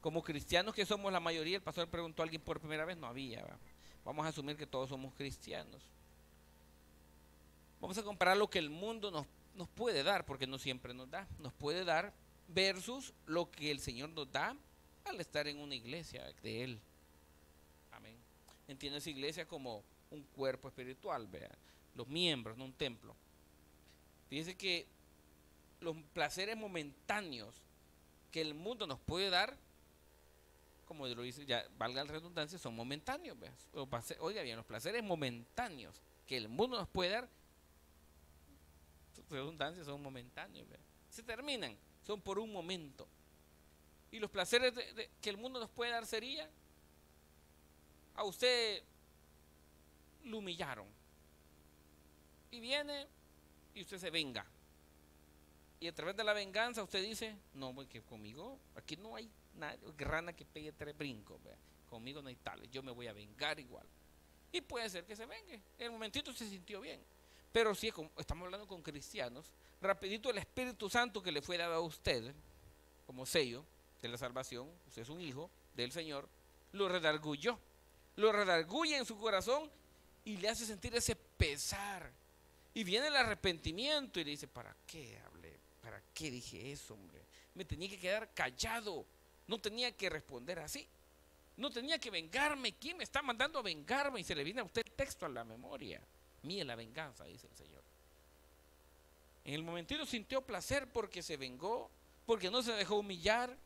Como cristianos que somos la mayoría, el pastor preguntó a alguien por primera vez, no había. Vamos a asumir que todos somos cristianos. Vamos a comparar lo que el mundo nos, puede dar, porque no siempre nos da. Nos puede dar versus lo que el Señor nos da al estar en una iglesia de Él. Amén. Entiende esa iglesia como un cuerpo espiritual, vean, los miembros, no un templo. Fíjense que los placeres momentáneos que el mundo nos puede dar, como lo dice, ya valga la redundancia, son momentáneos. Oiga bien, los placeres momentáneos que el mundo nos puede dar, redundancia, son momentáneos. Se terminan, son por un momento. Y los placeres que el mundo nos puede dar sería, a usted lo humillaron. Y viene y usted se venga. Y a través de la venganza usted dice, no, porque conmigo aquí no hay nada, grana que pegue tres brincos. Conmigo no hay tales, yo me voy a vengar igual. Y puede ser que se vengue. En el momentito se sintió bien. Pero si estamos hablando con cristianos, rapidito el Espíritu Santo que le fue dado a usted como sello de la salvación, usted es un hijo del Señor, lo redargulló. Lo redarguye en su corazón y le hace sentir ese pesar. Y viene el arrepentimiento y le dice, ¿para qué hablé? ¿Para qué dije eso, hombre? Me tenía que quedar callado. No tenía que responder así. No tenía que vengarme. ¿Quién me está mandando a vengarme? Y se le viene a usted el texto a la memoria. Mía la venganza, dice el Señor. En el momentito sintió placer porque se vengó, porque no se dejó humillar.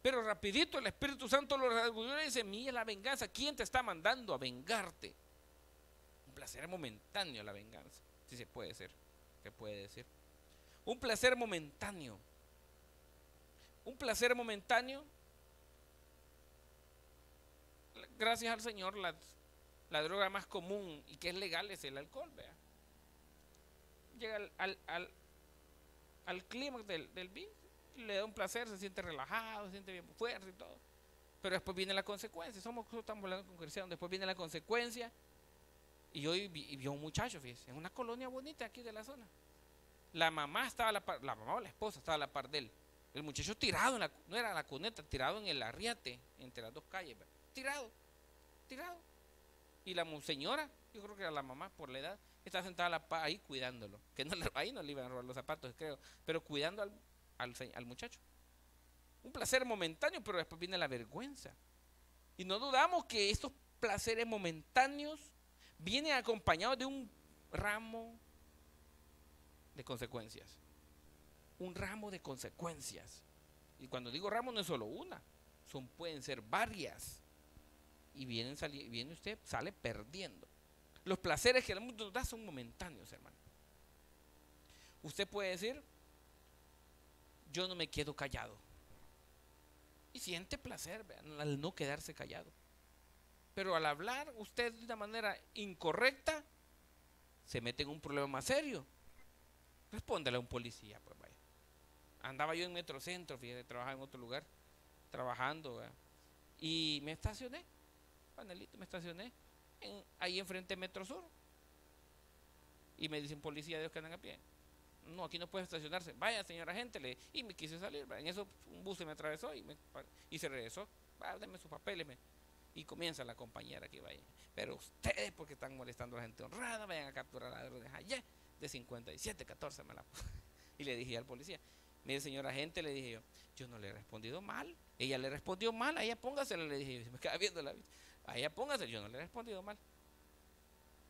Pero rapidito el Espíritu Santo lo redarguyó y dice, mía la venganza. ¿Quién te está mandando a vengarte? Un placer momentáneo la venganza. Si se puede ser. Se puede decir. Un placer momentáneo. Un placer momentáneo. Gracias al Señor, la, droga más común y que es legal es el alcohol, vea. Llega al, al, al, clímax del, del vino, le da un placer, se siente relajado, se siente bien fuerte y todo. Pero después viene la consecuencia. Somos, estamos hablando con cristianos, después viene la consecuencia. Y hoy vi, vi un muchacho, fíjese, en una colonia bonita aquí de la zona la mamá estaba a la par, la mamá o la esposa estaba a la par de él. El muchacho tirado, en la, no era la cuneta, tirado en el arriate, entre las dos calles. Tirado, tirado. Y la señora, yo creo que era la mamá por la edad, estaba sentada ahí cuidándolo. Que no, ahí no le iban a robar los zapatos, creo, pero cuidando al, al muchacho. Un placer momentáneo, pero después viene la vergüenza. Y no dudamos que estos placeres momentáneos vienen acompañados de un ramo de consecuencias. Un ramo de consecuencias. Y cuando digo ramo no es solo una, son, pueden ser varias. Y vienen, viene usted, sale perdiendo. Los placeres que el mundo da son momentáneos, hermano. Usted puede decir, yo no me quedo callado. Y siente placer al no quedarse callado. Pero al hablar usted de una manera incorrecta, se mete en un problema más serio. Respóndele a un policía, pues vaya. Andaba yo en Metrocentro, fíjate, trabajaba en otro lugar, trabajando, y me estacioné, panelito, me estacioné ahí enfrente de Metro Sur. Y me dicen, policía, de los que andan a pie. No, aquí no puede estacionarse. Vaya, señora gente, le, y me quise salir. En eso un bus se me atravesó y, me, y se regresó. Deme sus papeles. Me, y comienza la compañera que vaya. Pero ustedes, porque están molestando a la gente honrada, vayan a capturar a ladrones allá de 57, 14 me la Y le dije al policía, mire señora agente, le dije yo, yo no le he respondido mal. Ella le respondió mal, a ella póngasela, le dije, me queda viendo la A ella póngase, yo no le he respondido mal.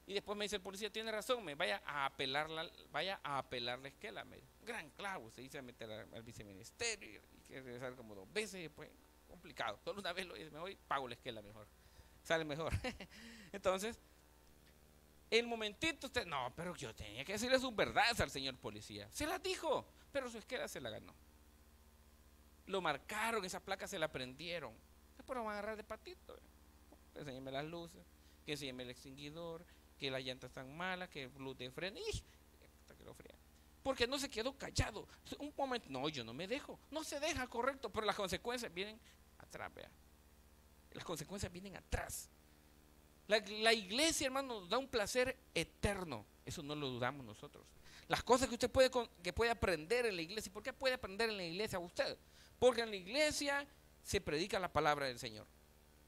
Y después me dice el policía, tiene razón, me vaya a apelar la, vaya a apelar la esquela. Me, gran clavo, se dice meter al, viceministerio y, quiere regresar como dos veces y después complicado. Solo una vez lo hice, me voy, pago la esquela mejor. Sale mejor. Entonces, el momentito usted, no, pero yo tenía que decirle sus verdades al señor policía. Se las dijo, pero su esquela se la ganó. Lo marcaron, esa placa se la prendieron. Después lo van a agarrar de patito. Enséñeme las luces, que enséñeme el extinguidor, que las llantas están malas, que luz de freno, y hasta que frean. Porque no se quedó callado. Un momento, no, yo no me dejo. No se deja, correcto, pero las consecuencias vienen atrás, vea. Las consecuencias vienen atrás. La, iglesia, hermano, nos da un placer eterno. Eso no lo dudamos nosotros. Las cosas que usted puede, que puede aprender en la iglesia. ¿Por qué puede aprender en la iglesia usted? Porque en la iglesia se predica la palabra del Señor.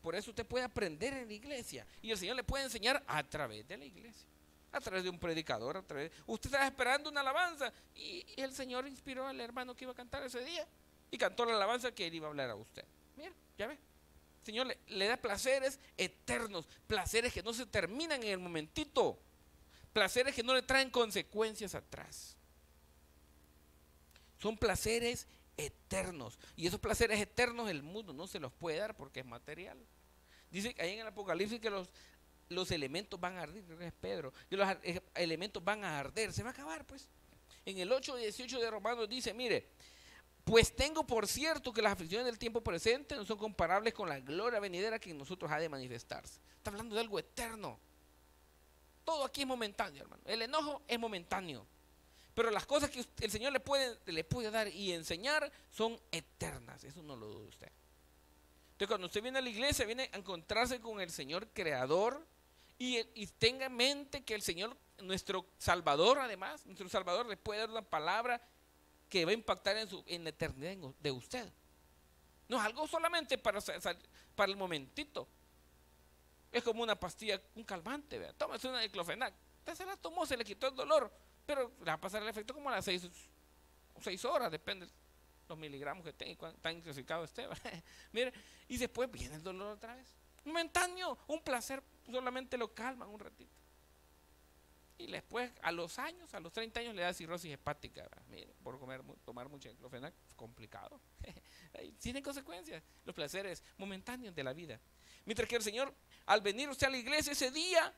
Por eso usted puede aprender en la iglesia y el Señor le puede enseñar a través de la iglesia, a través de un predicador, a través. Usted estaba esperando una alabanza y, el Señor inspiró al hermano que iba a cantar ese día y cantó la alabanza que él iba a hablar a usted. Mira, ya ve. Señor le, le da placeres eternos, placeres que no se terminan en el momentito, placeres que no le traen consecuencias atrás. Son placeres eternos. Y esos placeres eternos el mundo no se los puede dar porque es material. Dice ahí en el Apocalipsis que los, los elementos van a arder, es Pedro, que los eh, elementos van a arder, se va a acabar pues. En el 8 y 18 de Romanos dice, mire, pues tengo por cierto que las aflicciones del tiempo presente no son comparables con la gloria venidera que en nosotros ha de manifestarse. Está hablando de algo eterno. Todo aquí es momentáneo, hermano. El enojo es momentáneo. Pero las cosas que el Señor le puede, dar y enseñar son eternas. Eso no lo duda usted. Entonces, cuando usted viene a la iglesia, viene a encontrarse con el Señor creador y, tenga en mente que el Señor, nuestro Salvador, además, nuestro Salvador le puede dar una palabra que va a impactar en, su, la eternidad de usted. No es algo solamente para el momentito. Es como una pastilla, un calmante. ¿verdad? Tómese una diclofenac. Usted se la tomó, se le quitó el dolor pero le va a pasar el efecto como a las seis, seis horas, depende de los miligramos que tenga y cuán tan intoxicado esté. Mire, y después viene el dolor otra vez. Momentáneo, un placer solamente lo calma un ratito. Y después, a los años, a los 30 años, le da cirrosis hepática. Mire, por comer, tomar mucha es complicado. Tiene consecuencias, los placeres momentáneos de la vida. Mientras que el Señor, al venir usted a la iglesia ese día,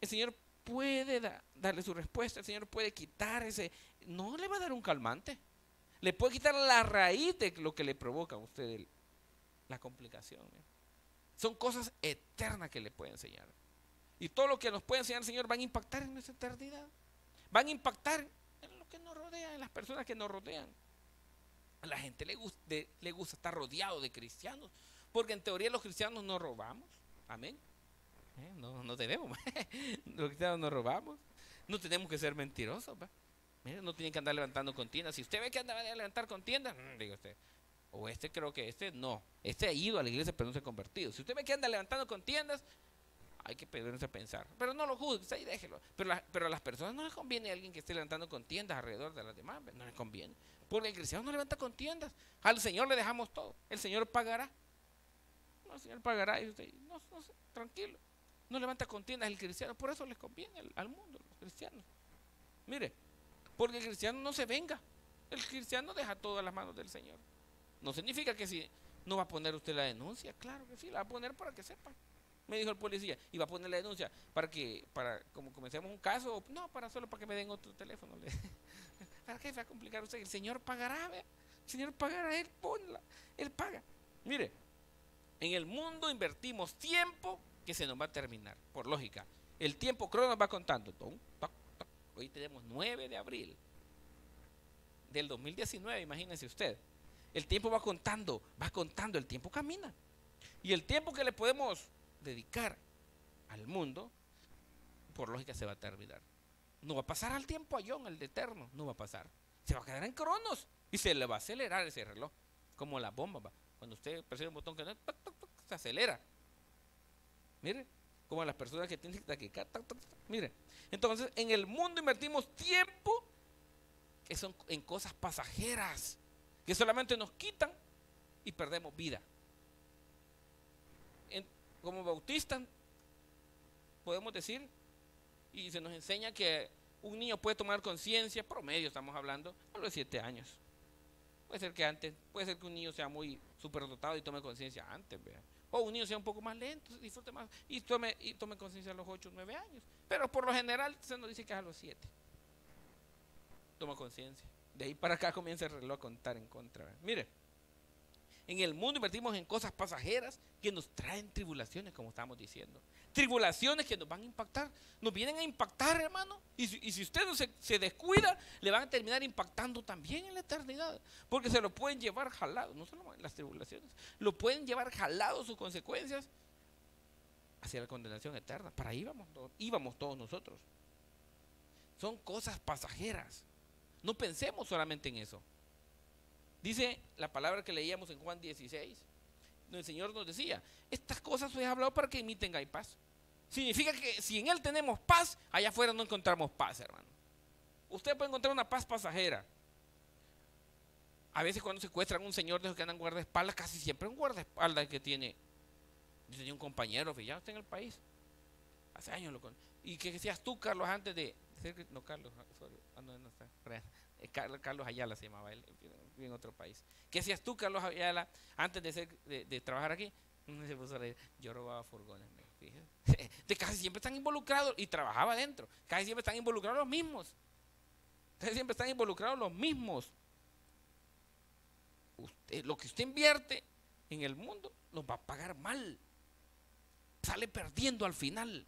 el Señor puede darle su respuesta, el Señor puede quitar ese, no le va a dar un calmante, le puede quitar la raíz de lo que le provoca a usted la complicación. Son cosas eternas que le puede enseñar. Y todo lo que nos puede enseñar el Señor van a impactar en nuestra eternidad. Van a impactar en lo que nos rodea, en las personas que nos rodean. A la gente le gusta estar rodeado de cristianos, porque en teoría los cristianos no robamos. Amén. ¿Eh? No, no debemos. Los cristianos no robamos. No tenemos que ser mentirosos. no tienen que andar levantando contiendas. Si usted ve que anda a levantar contiendas, mm, diga usted. O este creo que este no. Este ha ido a la iglesia pero no se ha convertido. Si usted ve que anda levantando contiendas, hay que pedirse a pensar. Pero no lo juzgue, ahí déjelo. Pero, pero a las personas no les conviene a alguien que esté levantando contiendas alrededor de las demás. No les conviene. Porque el cristiano no levanta contiendas. Al Señor le dejamos todo. El Señor pagará. No, el Señor pagará. Usted, no, tranquilo. No levanta contiendas el cristiano. Por eso les conviene al mundo, los cristianos. Mire, porque el cristiano no se venga. El cristiano deja todo a las manos del Señor. No significa que si no va a poner usted la denuncia. Claro que sí, la va a poner para que sepa. Me dijo el policía, y va a poner la denuncia para que, para, como comencemos un caso, no, para solo para que me den otro teléfono. ¿Para qué va a complicar usted? El Señor pagará. El Señor pagará, Él ponla, Él paga. Mire, en el mundo invertimos tiempo que se nos va a terminar, por lógica. El tiempo crono va contando. Hoy tenemos 9 de abril del 2019, imagínense usted. El tiempo va contando, va contando, el tiempo camina. Y el tiempo que le podemos dedicar al mundo, por lógica se va a terminar. No va a pasar al tiempo a John, el de eterno, no va a pasar. Se va a quedar en cronos y se le va a acelerar ese reloj, como la bomba. Cuando usted presiona un botón que no, se acelera. Mire, como las personas que tienen taquicardia. Mire, entonces en el mundo invertimos tiempo que son en cosas pasajeras, que solamente nos quitan y perdemos vida. como bautistas podemos decir, y se nos enseña que un niño puede tomar conciencia, promedio estamos hablando, a los siete años. Puede ser que antes, puede ser que un niño sea muy superdotado y tome conciencia antes. O un niño sea un poco más lento, disfrute más y tome, y tome conciencia a los 8 o 9 años. Pero por lo general se nos dice que es a los 7. Toma conciencia. De ahí para acá comienza el reloj a contar en contra. Mire, en el mundo invertimos en cosas pasajeras que nos traen tribulaciones, como estamos diciendo. Tribulaciones que nos van a impactar, nos vienen a impactar, hermano. Y si, usted no se, se, descuida, le van a terminar impactando también en la eternidad. Porque se lo pueden llevar jalado, no solo las tribulaciones, lo pueden llevar jalado sus consecuencias hacia la condenación eterna. Para ahí íbamos íbamos todos nosotros. Son cosas pasajeras. No pensemos solamente en eso. Dice la palabra que leíamos en Juan 16, el Señor nos decía, estas cosas os he hablado para que en mí paz. Significa que si en Él tenemos paz, allá afuera no encontramos paz, hermano. Usted puede encontrar una paz pasajera. A veces cuando secuestran a un señor de los que andan guardaespaldas, casi siempre un guardaespaldas que tiene, yo un compañero, ya está en el país, hace años lo con Y que decías tú, Carlos, antes de, no Carlos, sorry, ah, no, no está, Carlos Ayala se llamaba él, en otro país. ¿Qué hacías tú, Carlos Ayala, antes de, trabajar aquí? Yo robaba furgones, de casi siempre están involucrados y trabajaba adentro. Casi siempre están involucrados los mismos. Casi siempre están involucrados los mismos. Lo que usted invierte en el mundo nos va a pagar mal. Sale perdiendo al final.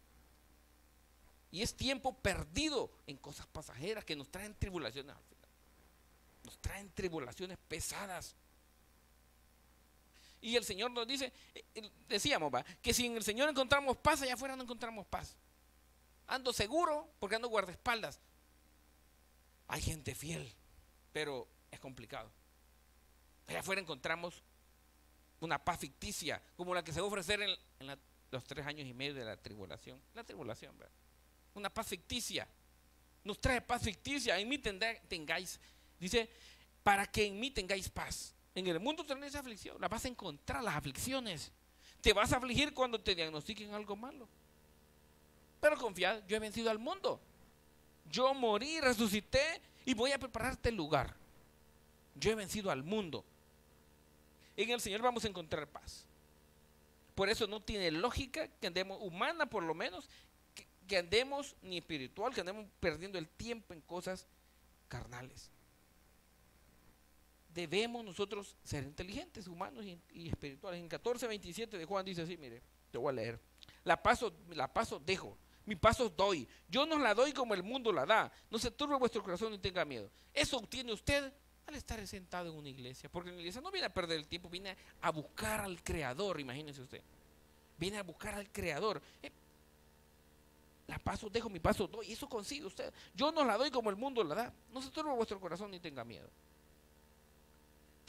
Y es tiempo perdido en cosas pasajeras que nos traen tribulaciones. Nos traen tribulaciones pesadas. Y el Señor nos dice, eh, decíamos, va, que si en el Señor encontramos paz, allá afuera no encontramos paz. Ando seguro porque ando guardaespaldas. Hay gente fiel, pero es complicado. Allá afuera encontramos una paz ficticia, como la que se va a ofrecer en, los tres años y medio de la tribulación. La tribulación. Una paz ficticia. Nos trae paz ficticia. En mí tengáis, dice, para que en mí tengáis paz. En el mundo tenéis aflicción, la vas a encontrar, las aflicciones. Te vas a afligir cuando te diagnostiquen algo malo. Pero confiad, yo he vencido al mundo. Yo morí, resucité y voy a prepararte el lugar. Yo he vencido al mundo. En el Señor vamos a encontrar paz. Por eso no tiene lógica que andemos, humana por lo menos, que, andemos ni espiritual, que andemos perdiendo el tiempo en cosas carnales debemos nosotros ser inteligentes, humanos y, espirituales. En 14:27 de Juan dice así, mire, te voy a leer. La paso, la paso dejo, mi paso doy. Yo no la doy como el mundo la da. No se turbe vuestro corazón ni tenga miedo. Eso obtiene usted al estar sentado en una iglesia. Porque en la iglesia no viene a perder el tiempo, viene a buscar al Creador, imagínese usted. Viene a buscar al Creador. Eh, la paso dejo, mi paso doy. Eso consigue usted. Yo no la doy como el mundo la da. No se turbe vuestro corazón ni tenga miedo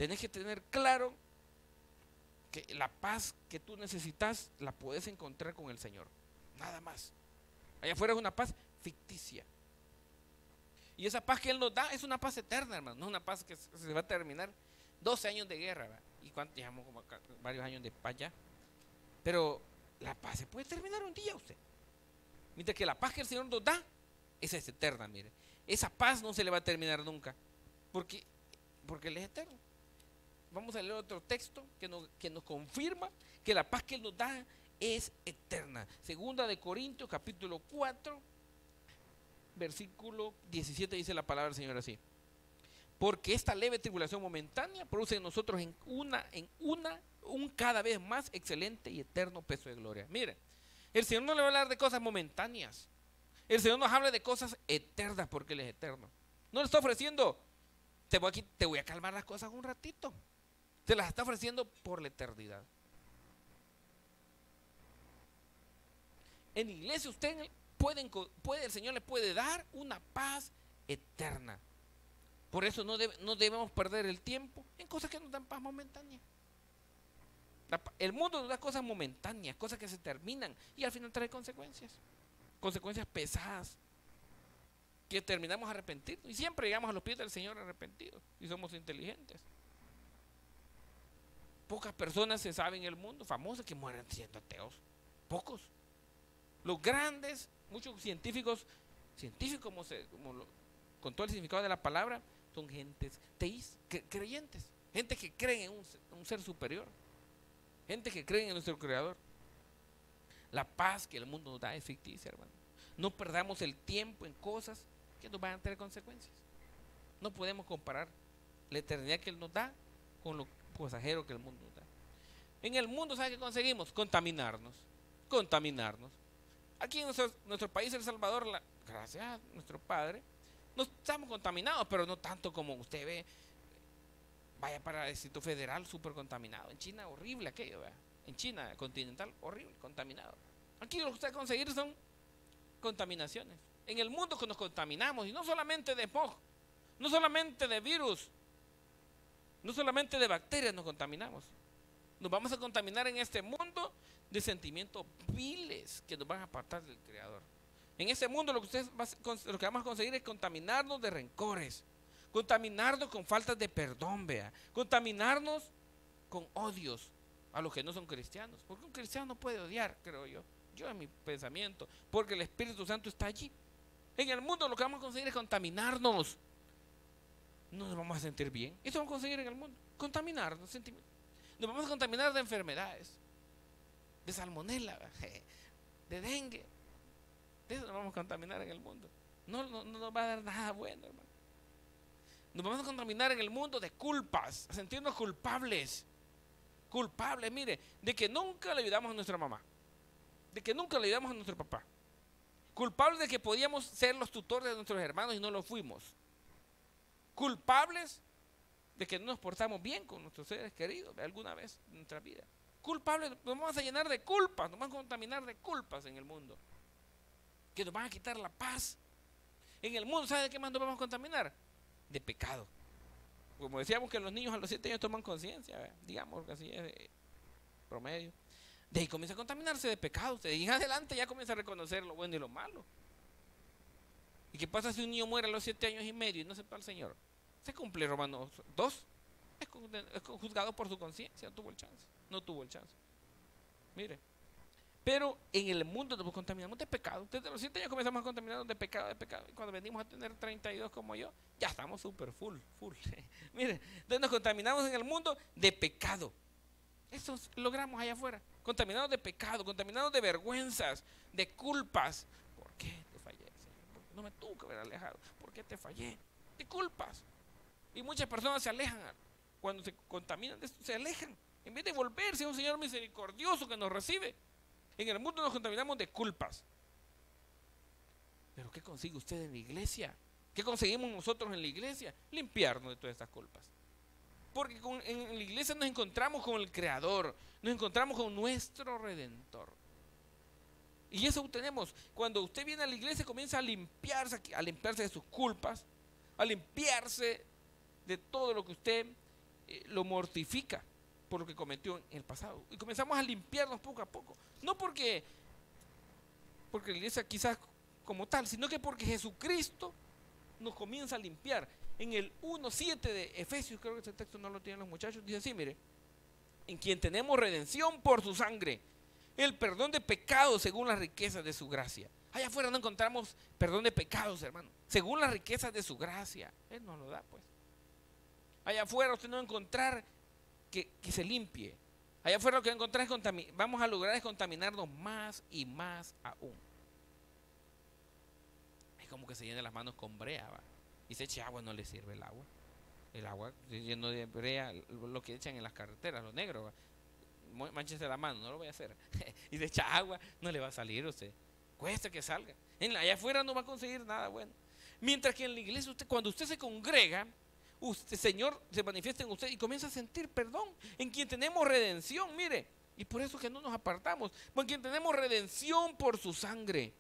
tenés que tener claro que la paz que tú necesitas la puedes encontrar con el Señor. Nada más. Allá afuera es una paz ficticia. Y esa paz que Él nos da es una paz eterna, hermano. No es una paz que se va a terminar 12 años de guerra. ¿Y cuánto llevamos? Como varios años de paz ya. Pero la paz se puede terminar un día usted. Mientras que la paz que el Señor nos da, esa es eterna, mire. Esa paz no se le va a terminar nunca. Porque, porque Él es eterno vamos a leer otro texto que nos, confirma que la paz que Él nos da es eterna. Segunda de Corintios, capítulo 4, versículo 17 dice la palabra del Señor así. Porque esta leve tribulación momentánea produce en nosotros en una, en una, un cada vez más excelente y eterno peso de gloria. Mire, el Señor no le va a hablar de cosas momentáneas. El Señor nos habla de cosas eternas porque Él es eterno. No le está ofreciendo, te voy a calmar las cosas un ratito. Te las está ofreciendo por la eternidad. En iglesia usted puede, el Señor le puede dar una paz eterna. Por eso no, no debemos perder el tiempo en cosas que nos dan paz momentánea. el mundo nos da cosas momentáneas, cosas que se terminan y al final trae consecuencias. Consecuencias pesadas. Que terminamos arrepentidos. Y siempre llegamos a los pies del Señor arrepentidos. Y somos inteligentes pocas personas se saben en el mundo famosas que mueren siendo ateos. Pocos. Los grandes, muchos científicos, científicos como, se, como con todo el significado de la palabra, son gentes teís, creyentes. Gente que creen en un, ser superior. Gente que creen en nuestro creador. La paz que el mundo nos da es ficticia, hermano. No perdamos el tiempo en cosas que nos van a tener consecuencias. No podemos comparar la eternidad que Él nos da con lo pasajero que el mundo da. En el mundo, ¿sabe qué conseguimos? Contaminarnos. Contaminarnos. Aquí en nuestro, país, El Salvador, gracias a nuestro Padre, no estamos contaminados, pero no tanto como usted ve. Vaya para el Distrito Federal, súper contaminado. En China, horrible aquello, En China continental, horrible, contaminado. Aquí lo que usted va a conseguir son contaminaciones. En el mundo que nos contaminamos, y no solamente de smog, no solamente de virus, no solamente de bacterias nos contaminamos. Nos vamos a contaminar en este mundo de sentimientos viles que nos van a apartar del Creador. En este mundo lo que, vamos a conseguir es contaminarnos de rencores, contaminarnos con faltas de perdón, vea, contaminarnos con odios a los que no son cristianos. Porque un cristiano no puede odiar, creo yo. Yo en mi pensamiento, porque el Espíritu Santo está allí. En el mundo lo que vamos a conseguir es contaminarnos. No nos vamos a sentir bien. Esto vamos a conseguir en el mundo. Contaminarnos. Nos vamos a contaminar de enfermedades. De salmonela, de dengue. De eso nos vamos a contaminar en el mundo. No, no, no nos va a dar nada bueno, hermano. Nos vamos a contaminar en el mundo de culpas, a sentirnos culpables. Culpables, mire, de que nunca le ayudamos a nuestra mamá. De que nunca le ayudamos a nuestro papá. Culpables de que podíamos ser los tutores de nuestros hermanos y no lo fuimos. Culpables de que no nos portamos bien con nuestros seres queridos alguna vez en nuestra vida. Culpables, nos vamos a llenar de culpas, nos vamos a contaminar de culpas en el mundo. Que nos van a quitar la paz. En el mundo, ¿sabe de qué más nos vamos a contaminar? de pecado. Como decíamos que los niños a los 7 años toman conciencia, digamos que así es de promedio. De ahí comienza a contaminarse de pecado. Ahí en adelante ya comienza a reconocer lo bueno y lo malo. ¿Y qué pasa si un niño muere a los 7 años y medio y no sepa al Señor? Se cumple Romanos 2. Es juzgado por su conciencia. No tuvo el chance. No tuvo el chance. Mire. Pero en el mundo nos contaminamos de pecado. Desde los 7 años comenzamos a contaminarnos de pecado, de pecado. Y cuando venimos a tener 32 como yo, ya estamos súper full, full. Mire, entonces nos contaminamos en el mundo de pecado. Eso logramos allá afuera. Contaminados de pecado, contaminados de vergüenzas, de culpas. ¿Por qué te fallé, Señor? no me tuvo que haber alejado. ¿Por qué te fallé? De culpas. Y muchas personas se alejan. Cuando se contaminan de se alejan. En vez de volverse a un Señor misericordioso que nos recibe. En el mundo nos contaminamos de culpas. Pero ¿qué consigue usted en la iglesia? ¿Qué conseguimos nosotros en la iglesia? Limpiarnos de todas estas culpas. Porque en la iglesia nos encontramos con el Creador, nos encontramos con nuestro Redentor. Y eso obtenemos. Cuando usted viene a la iglesia comienza a limpiarse, a limpiarse de sus culpas, a limpiarse de todo lo que usted eh, lo mortifica por lo que cometió en el pasado. Y comenzamos a limpiarnos poco a poco. No porque, porque la iglesia quizás como tal, sino que porque Jesucristo nos comienza a limpiar. En el 1.7 de Efesios, creo que ese texto no lo tienen los muchachos, dice así, mire, en quien tenemos redención por su sangre, el perdón de pecados según las riquezas de su gracia. Allá afuera no encontramos perdón de pecados, hermano, según las riquezas de su gracia. Él nos lo da, pues. Allá afuera usted no va a encontrar que, se limpie. Allá afuera lo que encontrar es vamos a lograr es contaminarnos más y más aún. Es como que se llene las manos con brea, Y se eche agua, no le sirve el agua. El agua lleno de brea, lo que echan en las carreteras, los negros, manchese la mano, no lo voy a hacer. y se echa agua, no le va a salir usted. Cuesta que salga. En allá afuera no va a conseguir nada bueno. Mientras que en la iglesia, usted, cuando usted se congrega, usted, Señor se manifiesta en usted y comienza a sentir perdón, en quien tenemos redención, mire, y por eso que no nos apartamos, en quien tenemos redención por su sangre.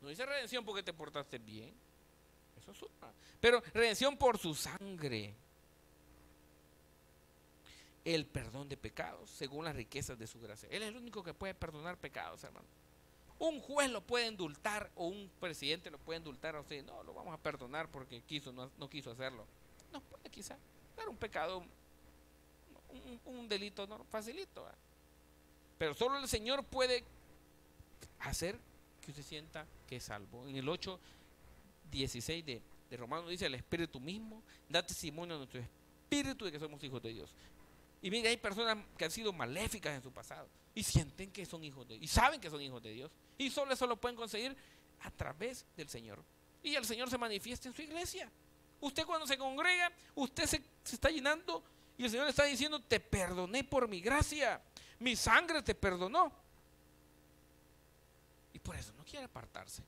No dice redención porque te portaste bien, eso es una, pero redención por su sangre. El perdón de pecados según las riquezas de su gracia. Él es el único que puede perdonar pecados, hermano. Un juez lo puede indultar o un presidente lo puede indultar a usted. No, lo vamos a perdonar porque quiso, no quiso hacerlo. Quizá. Era un pecado, un, delito no, facilito. Pero solo el Señor puede hacer que usted sienta que es salvo. En el 8, 16 de, de Romanos dice, el Espíritu mismo da testimonio a nuestro Espíritu de que somos hijos de Dios. Y mire, hay personas que han sido maléficas en su pasado y sienten que son hijos de Dios y saben que son hijos de Dios. Y solo eso lo pueden conseguir a través del Señor. Y el Señor se manifiesta en su iglesia. Usted cuando se congrega, usted se, está llenando y el Señor le está diciendo, te perdoné por mi gracia, mi sangre te perdonó. Y por eso no quiere apartarse.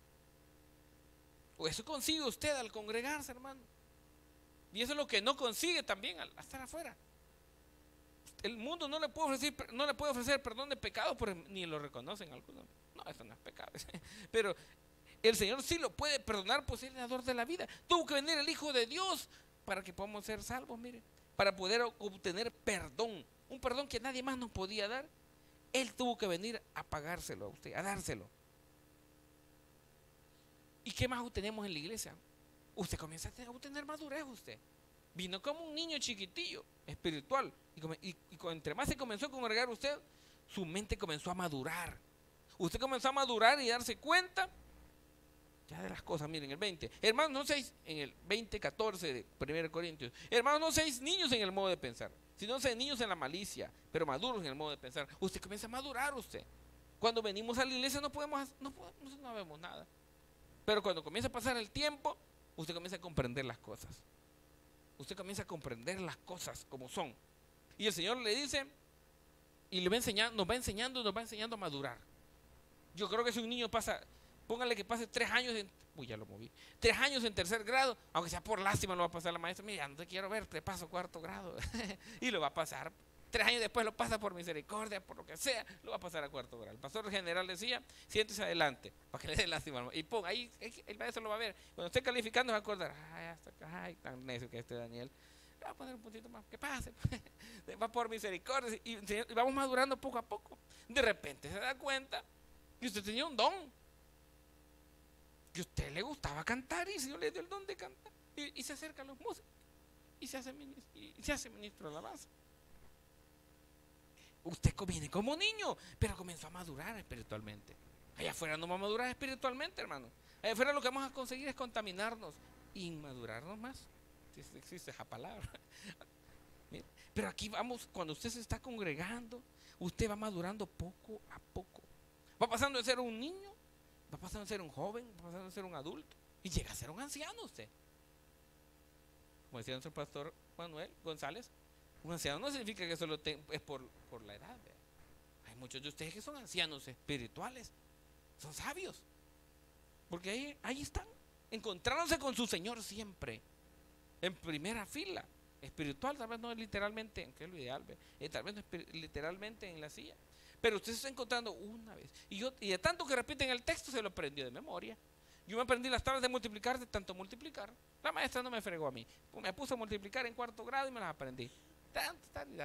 O eso consigue usted al congregarse, hermano. Y eso es lo que no consigue también al estar afuera. El mundo no le puede ofrecer, no le puede ofrecer perdón de pecados, ni lo reconocen algunos. No, eso no es pecado. Pero el Señor sí lo puede perdonar, pues es el dador de la vida. Tuvo que venir el Hijo de Dios para que podamos ser salvos, mire, para poder obtener perdón un perdón que nadie más nos podía dar, Él tuvo que venir a pagárselo a usted, a dárselo. ¿Y qué más tenemos en la iglesia? Usted comienza a obtener madurez usted. Vino como un niño chiquitillo, espiritual. Y, y, entre más se comenzó a congregar usted, su mente comenzó a madurar. Usted comenzó a madurar y darse cuenta ya de las cosas. Miren, el 20. Hermanos, no seis, en el 20, 14 de 1 Corintios. Hermanos, no seis niños en el modo de pensar, sino seis niños en la malicia, pero maduros en el modo de pensar. Usted comienza a madurar usted. Cuando venimos a la iglesia no podemos, no, podemos, no vemos nada. Pero cuando comienza a pasar el tiempo, usted comienza a comprender las cosas. Usted comienza a comprender las cosas como son. Y el Señor le dice, y le va enseñando, nos va enseñando, nos va enseñando a madurar. Yo creo que si un niño pasa, póngale que pase tres años en, uy, ya lo moví, tres años en tercer grado, aunque sea por lástima lo va a pasar la maestra, mira, no te quiero ver, te paso cuarto grado. y lo va a pasar. Tres años después lo pasa por misericordia, por lo que sea, lo va a pasar a cuarto grado. El pastor general decía, siéntese adelante, para que le dé lástima. Y ponga, ahí el maestro lo va a ver. Cuando esté calificando va a acordar, ay, hasta acá, ay, tan necio que este Daniel va a poner un puntito más, que pase, va por misericordia y, vamos madurando poco a poco. De repente se da cuenta que usted tenía un don, que usted le gustaba cantar y el Señor le dio el don de cantar y, se acerca a los músicos y se hace ministro, y se hace. Usted viene como niño, pero comenzó a madurar espiritualmente. Allá afuera no va a madurar espiritualmente, hermano. Allá afuera lo que vamos a conseguir es contaminarnos, inmadurarnos más si existe esa palabra. Pero aquí vamos, cuando usted se está congregando, usted va madurando poco a poco. Va pasando de ser un niño, va pasando de ser un joven, va pasando de ser un adulto y llega a ser un anciano usted. Como decía nuestro pastor Manuel González, un anciano no significa que solo es por, por la edad. Hay muchos de ustedes que son ancianos espirituales, son sabios, porque ahí, ahí están, encontrándose con su Señor siempre en primera fila. Espiritual, tal vez no literalmente, que es lo ideal, eh, tal vez no es literalmente en la silla. Pero usted se está encontrando una vez. Y, yo, y de tanto que repiten el texto, se lo aprendió de memoria. Yo me aprendí las tablas de multiplicar de tanto multiplicar. La maestra no me fregó a mí. Me puse a multiplicar en cuarto grado y me las aprendí. Tanto, tanto,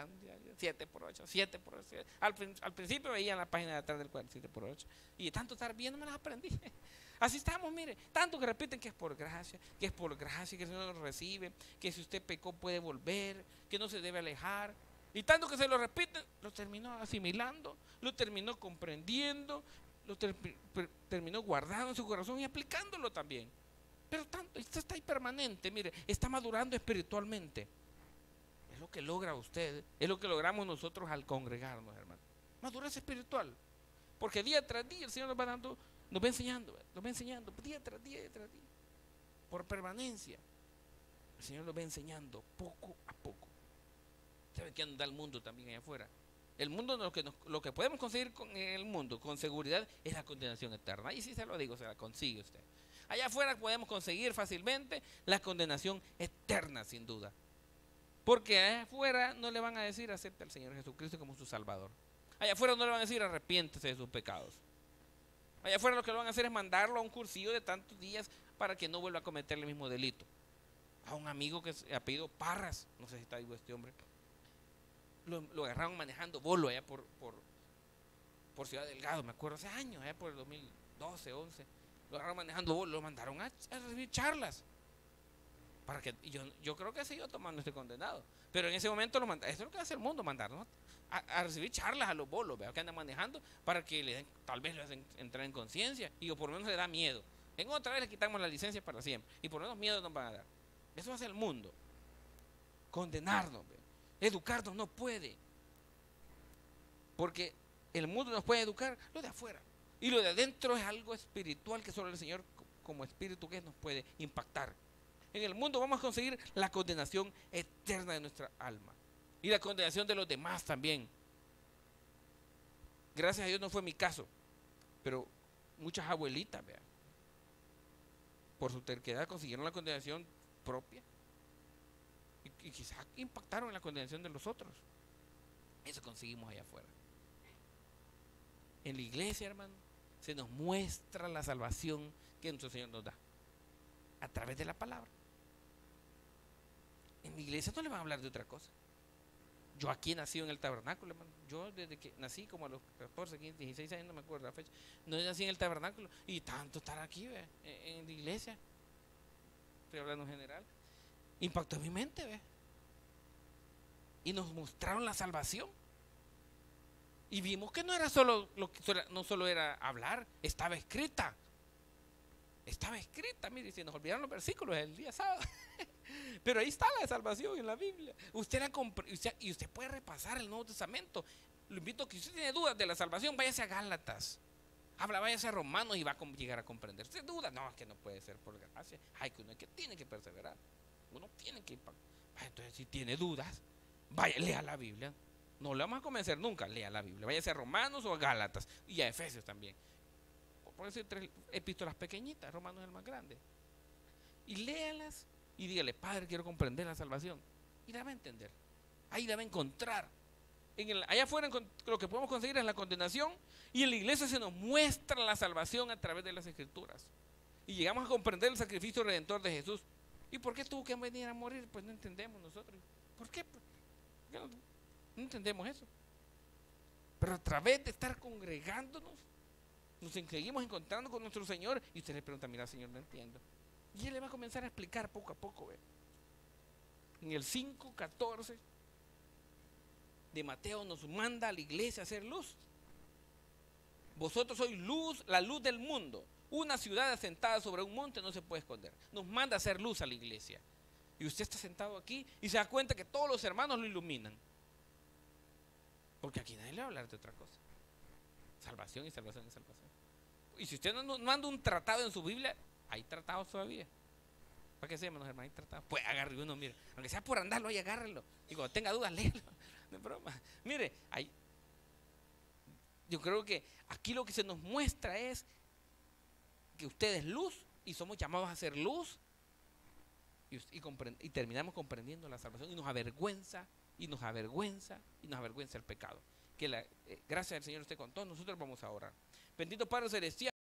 7 por 8, 7 por 8. Al, al, principio veía en la página de atrás del cuadro 7 por 8. Y de tanto estar viendo me las aprendí. Así estamos, mire. Tanto que repiten que es por gracia, que es por gracia, que el Señor lo recibe, que si usted pecó puede volver, que no se debe alejar. Y tanto que se lo repiten, lo terminó asimilando, lo terminó comprendiendo, lo terminó guardando en su corazón y aplicándolo también. Pero tanto, esto está ahí permanente, mire, está madurando espiritualmente. Es lo que logra usted, es lo que logramos nosotros al congregarnos, hermano. Madurez espiritual. Porque día tras día el Señor nos va dando nos va enseñando, nos va enseñando día tras día, día tras día. Por permanencia. El Señor nos va enseñando poco a poco. ¿Sabe qué anda el mundo también allá afuera? El mundo, lo que, lo que podemos conseguir con el mundo con seguridad es la condenación eterna. Y si se lo digo, se la consigue usted. Allá afuera podemos conseguir fácilmente la condenación eterna, sin duda. Porque allá afuera no le van a decir acepta al Señor Jesucristo como su Salvador. Allá afuera no le van a decir arrepiéntese de sus pecados. Allá afuera lo que lo van a hacer es mandarlo a un cursillo de tantos días para que no vuelva a cometer el mismo delito. A un amigo que ha pedido Parras, no sé si está vivo este hombre, lo, agarraron manejando bolo allá por, por, por, Ciudad Delgado, me acuerdo, hace años, allá por el 2012, 11. Lo agarraron manejando bolo, lo mandaron a, recibir charlas. Para que, yo, yo creo que se iba tomando este condenado. Pero en ese momento lo mandaron, eso es lo que hace el mundo, mandarnos a, recibir charlas a los bolos ¿vea? que andan manejando para que le den, tal vez le hacen entrar en conciencia y o por lo menos le da miedo. En otra vez le quitamos la licencia para siempre y por lo menos miedo nos van a dar. Eso hace el mundo. Condenarnos, educarnos no puede. Porque el mundo nos puede educar lo de afuera. Y lo de adentro es algo espiritual que solo el Señor como espíritu que nos puede impactar. En el mundo vamos a conseguir la condenación eterna de nuestra alma. Y la condenación de los demás también. Gracias a Dios no fue mi caso. Pero muchas abuelitas, vean, por su terquedad consiguieron la condenación propia. Y, quizás impactaron en la condenación de los otros. Eso conseguimos allá afuera. En la iglesia, hermano, se nos muestra la salvación que nuestro Señor nos da. A través de la palabra. En la iglesia no le van a hablar de otra cosa Yo aquí nací en el tabernáculo, hermano. Yo desde que nací como a los 14, 15, 16 años, no me acuerdo la fecha. No nací en el tabernáculo. Y tanto estar aquí, ¿ve? En, en la iglesia. Estoy hablando en general. Impactó mi mente, ¿ve? Y nos mostraron la salvación. Y vimos que no era solo lo que no solo era hablar, estaba escrita. Estaba escrita, mire, si nos olvidaron los versículos el día sábado. Pero ahí está la salvación en la Biblia. Usted la y usted puede repasar el Nuevo Testamento. Lo invito a que si usted tiene dudas de la salvación, váyase a Gálatas. Habla, váyase a Romanos y va a llegar a comprender. ¿Usted duda? No, es que no puede ser por gracia. Hay que uno que tiene que perseverar. Uno tiene que Entonces, si tiene dudas, vaya, lea la Biblia. No le vamos a convencer nunca, lea la Biblia. Váyase a Romanos o a Gálatas y a Efesios también. Por decir tres epístolas pequeñitas, Romanos es el más grande. Y léalas y dígale, Padre, quiero comprender la salvación. Y la va a entender. Ahí la va a encontrar. Allá afuera lo que podemos conseguir es la condenación y en la iglesia se nos muestra la salvación a través de las escrituras. Y llegamos a comprender el sacrificio redentor de Jesús. ¿Y por qué tuvo que venir a morir? Pues no entendemos nosotros. ¿Por qué? No, entendemos eso. Pero a través de estar congregándonos, nos seguimos encontrando con nuestro Señor y usted le pregunta, mira Señor, no entiendo. Y Él le va a comenzar a explicar poco a poco. En el 5.14 de Mateo nos manda a la iglesia a hacer luz. Vosotros sois luz, la luz del mundo. Una ciudad asentada sobre un monte no se puede esconder. Nos manda a hacer luz a la iglesia. Y usted está sentado aquí y se da cuenta que todos los hermanos lo iluminan. Porque aquí nadie le va a hablar de otra cosa. Salvación y salvación y salvación. Y si usted no, manda un tratado en su Biblia, hay tratados todavía. ¿Para qué se llaman los hermanos? Hay tratados. Pues agarre uno, mire. Aunque sea por andarlo, ahí agárrelo. Y cuando tenga dudas, léelo. No broma. Mire, yo creo que aquí lo que se nos muestra es que usted es luz y somos llamados a ser luz y, y, terminamos comprendiendo la salvación y nos avergüenza y nos avergüenza y nos avergüenza el pecado. Que la eh, gracia del Señor esté con todos nosotros, vamos a orar. Bendito Padre Celestial.